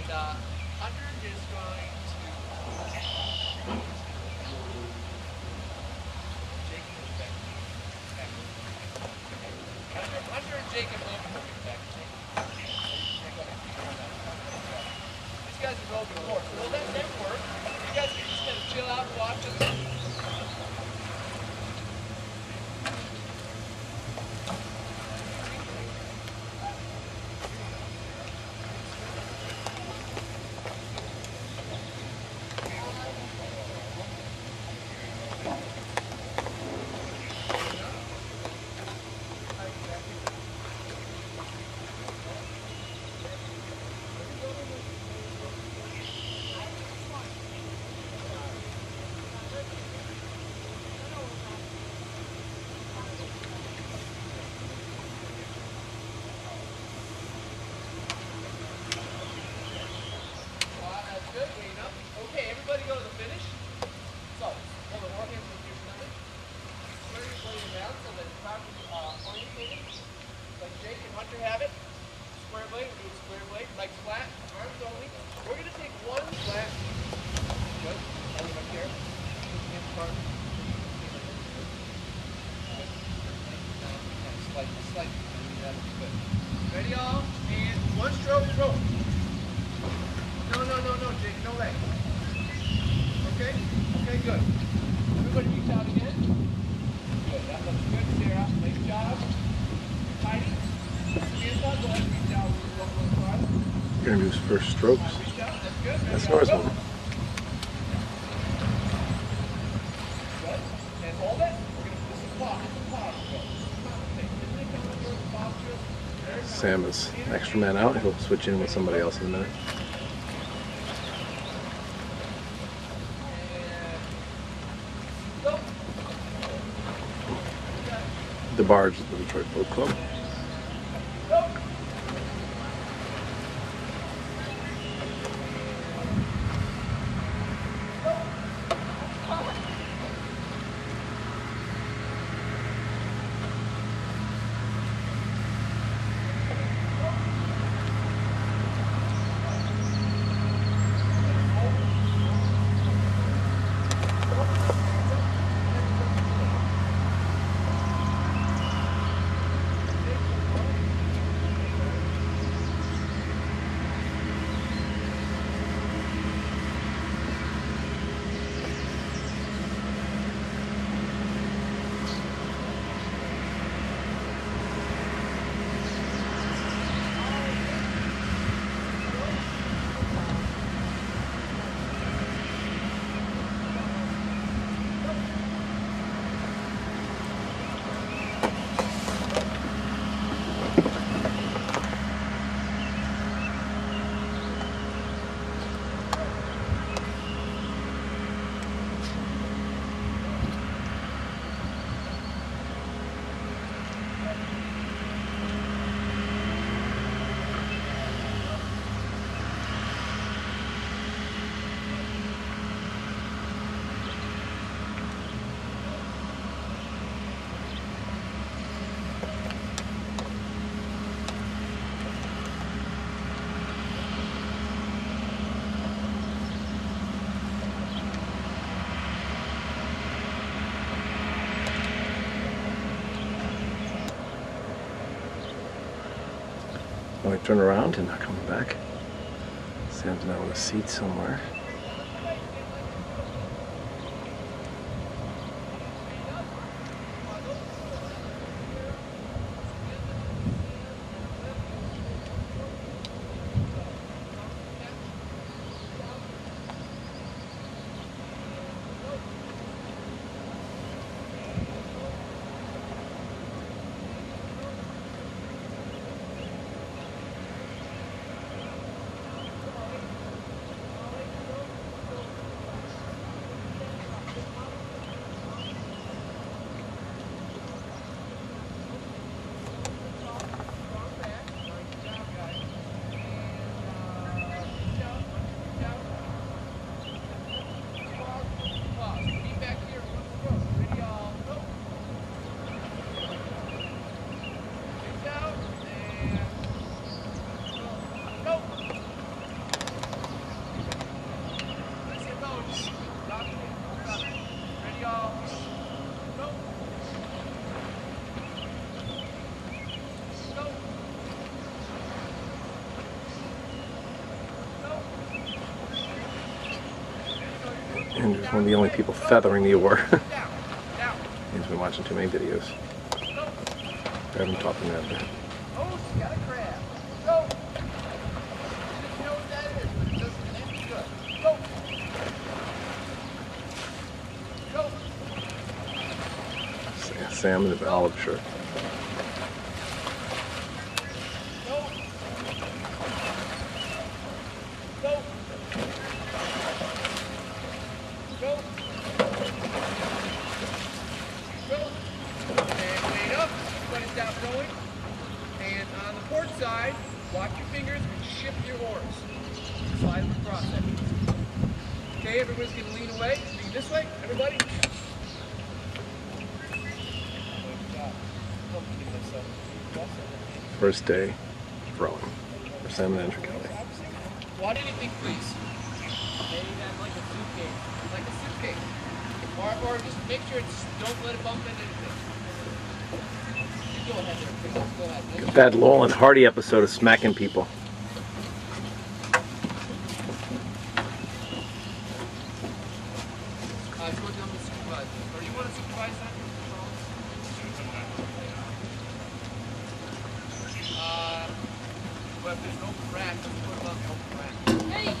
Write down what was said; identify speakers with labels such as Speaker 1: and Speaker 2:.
Speaker 1: And uh, Hunter is going to. Jacob and Jacob Logan back. These guys are broken before, so they'll let them work. You guys can just kind of chill out and watch us. Wow, that's good. Wait up. Okay, everybody go to the finish. So, hold on, one hand with your stomach. Square your blade around so that it's properly uh, orientated. Like Jake and Hunter have it. Square blade, we do a Legs flat, arms only. We're going to take one flat. Good. It up here. Hands apart. Slight, slight. That's good. Ready, all? And one stroke, throw. No, no, no, no, Jake, no leg. Okay? Okay, good. Everybody reach out again. Good, that looks good, Sarah. Nice job. Heidi, hands up, go ahead, reach out. One more across.
Speaker 2: Gonna do his first strokes.
Speaker 1: Reach out, that's good. Ready,
Speaker 2: That's
Speaker 1: all,
Speaker 2: Norris
Speaker 1: go.
Speaker 2: one.
Speaker 1: Good. And hold it. We're gonna, this is pause, this is pause. Go. Pause thing. Isn't it coming through? Pause to it. Very
Speaker 2: Sam is extra man out. He'll switch in with somebody else in a minute. The barge at the Detroit Boat Club. When I turn around and not coming back. Sam's now in a seat somewhere. Andrew's one of the only people feathering the oar. He's been watching too many videos.
Speaker 1: Go.
Speaker 2: Grab him top and after.
Speaker 1: Oh, she got a crab. Go. She doesn't know what that is, but it doesn't end good. Go. Go.
Speaker 2: Sa- Sam in the olive shirt.
Speaker 1: Go. Go. Go. Go. And wait up. Let it stop going. And on the port side, watch your fingers and shift your oars. Slide them across that. Okay, everybody's gonna lean away. Lean this way. Everybody. Good job. Don't keep this up.
Speaker 2: First day rowing for Sam and Andrew Kelly.
Speaker 1: What anything, please. Maybe that's like a suitcase. Like a suitcase. Or, or just make sure it's, don't let it bump into anything. You go ahead there, Chris. Go ahead.
Speaker 2: That Laurel and Hardy episode of smacking people.
Speaker 1: Uh, go down to supervise. Or you want to supervise that? Well, if there's an open rack, let's put it on the open rack.
Speaker 3: Hey,